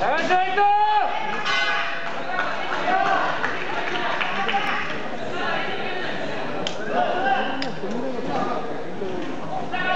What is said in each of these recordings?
화이팅! 나가시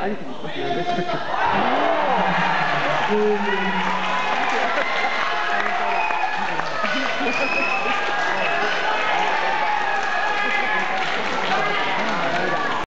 eigentlich oh. angekriegt.